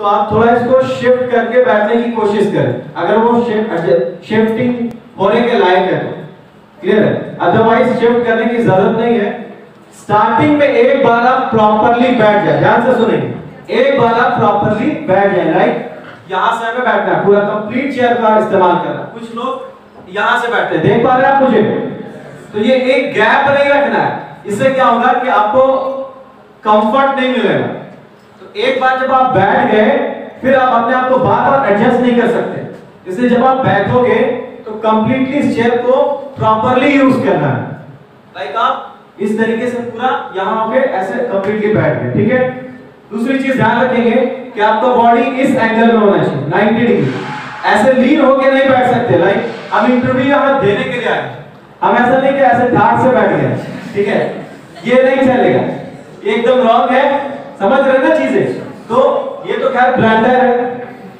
तो आप थोड़ा इसको शिफ्ट करके बैठने की कोशिश करें। अगर वो शिफ्टिंग होने के लायक है तो। क्लियर है? अदरवाइज़ शिफ्ट करने की ज़रूरत नहीं है। स्टार्टिंग में एक बार आप प्रॉपरली बैठ जाए। ध्यान से सुनेंगे एक बार आप प्रॉपरली बैठ जाए लाइक यहाँ से हमें बैठना है। पूरा कंप्लीट चेयर का इस्तेमाल करना। कुछ लोग यहाँ से बैठते हैं। देख पा रहे हैं आप मुझे? तो ये एक गैप नहीं रखना है। इससे क्या होगा कि आपको कंफर्ट नहीं मिलेगा। एक बार जब आप बैठ गए, फिर आप अपने आप को बार बार एडजस्ट नहीं कर सकते। इसलिए जब आप बैठोगे तो कंप्लीटली इस चेयर को प्रॉपरली यूज़ करना है। लाइक आप इस तरीके से पूरा यहाँ पे ऐसे कंप्लीटली बैठ गए, ठीक है? दूसरी चीज़ ध्यान रखेंगे कि आपका बॉडी इस एंगल में होना चाहिए 90 डिग्री ऐसे लीन होके नहीं बैठ सकते लाइक हम इंटरव्यू यहाँ देने के लिए आए हम ऐसा नहीं कि ऐसे ठाट से बैठ गए ठीक है? ये नहीं चलेगा। एकदम रॉन्ग है समझ रहे ना चीज़ें तो ये तो ब्लैंडर है।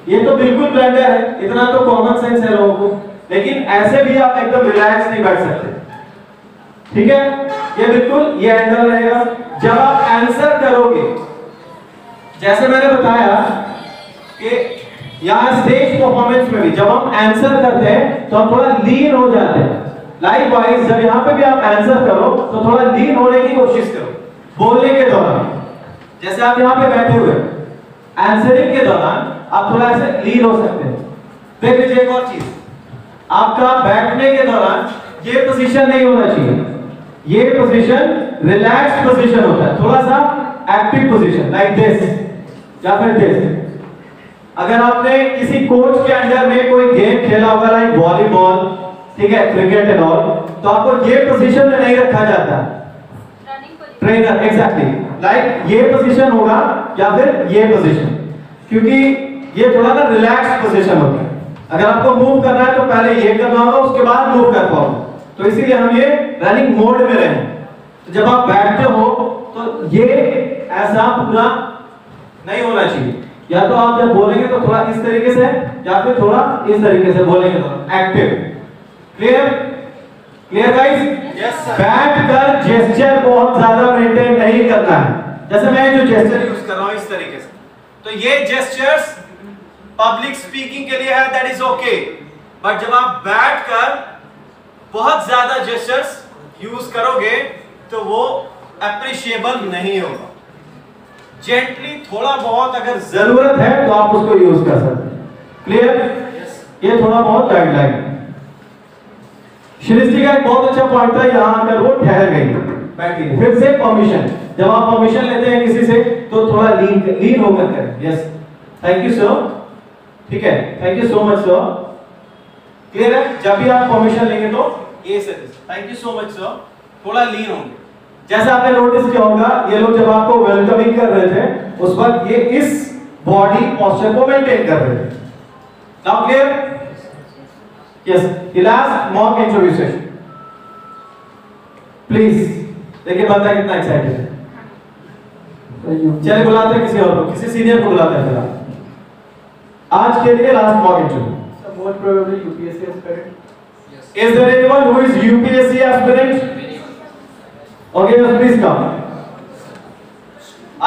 ये तो बिल्कुल ब्लैंडर है। इतना तो कॉमन सेंस है लोगों को। लेकिन ऐसे भी आप एकदम रिलैक्स नहीं बैठ सकते। ठीक है? ये बिल्कुल, ये एंगल रहेगा। जब आप आंसर करोगे, जैसे मैंने बताया कि यहाँ स्टेज परफॉर्मेंस में भी जब हम आंसर करते हैं तो हम थोड़ा लीन हो जाते हैं। लाइक वाइज जब यहाँ पे भी आप आंसर करो तो थोड़ा लीन होने की कोशिश करो। बोलने के दौरान। जैसे आप यहाँ पे बैठे हुए आंसरिंग के दौरान आप थोड़ा ऐसे लीन हो सकते हैं। देख लीजिए एक और चीज़। आपका बैठने के दौरान ये पोजीशन नहीं होना चाहिए। ये पोजीशन रिलैक्स पोजीशन होता है। थोड़ा सा एक्टिव पोजीशन लाइक दिस या फिर दिस अगर आपने किसी कोच के अंडर में कोई गेम खेला होगा लाइक वॉलीबॉल ठीक है क्रिकेट एंड ऑल तो आपको ये पोजीशन में नहीं रखा जाता। ट्रेनर एग्जैक्टली लाइक ये पोजीशन होगा या फिर ये पोजीशन क्योंकि ये थोड़ा ना रिलैक्स पोजीशन होता है। अगर आपको मूव करना है तो पहले ये करना होगा, उसके बाद मूव कर पाओगे। तो इसीलिए हम ये रनिंग मोड में रहे। तो जब आप बैठते हो तो ये ऐसा पूरा नहीं होना चाहिए। या तो आप जब बोलेंगे तो थोड़ा इस तरीके से, या फिर थोड़ा इस तरीके से बोलेंगे तो active clear clear guys yes sir बैठ कर जेस्चर बहुत ज़्यादा मेंटेन नहीं करना है। जैसे मैं जो जेस्चर यूज़ कर रहा हूँ इस तरीके से। तो ये जेस्चर्स पब्लिक स्पीकिंग के लिए है दैट इज़ ओके बट जब आप बैठ कर बहुत ज़्यादा जेस्चर्स यूज़ करोगे तो वो अप्रिशिएबल नहीं होगा। जेंटली थोड़ा बहुत अगर ज़रूरत है तो आप उसको यूज़ कर सकते हैं। क्लियर ये थोड़ा बहुत गाइडलाइन है। सृष्टि का एक बहुत अच्छा पॉइंट था यहाँ आकर वो ठहर गई। बैठी फिर से परमिशन जब आप परमिशन लेते हैं किसी से तो थोड़ा लीन लीन होकर करें। यस थैंक यू सर ठीक है। Thank you so much sir clear है? जब भी आप परमिशन लेंगे तो? ये sir thank you so much sir थोड़ा लीन होंगे। जैसा आपने नोटिस किया होगा ये लोग जब आपको वेलकमिंग कर रहे थे उस वक्त ये इस बॉडी पोस्चर को मेंटेन कर रहे थे। Now clear yes. The last mock interview session please. dekhiye banda kitna acha hai बुलाते हैं किसी और को। किसी सीनियर को बुलाते हैं जरा आज के लिए last mock interview most probably UPSC aspirant is there anyone who is UPSC aspirant okay please come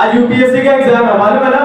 आज यूपीएससी का एग्ज़ाम है मालूम है ना?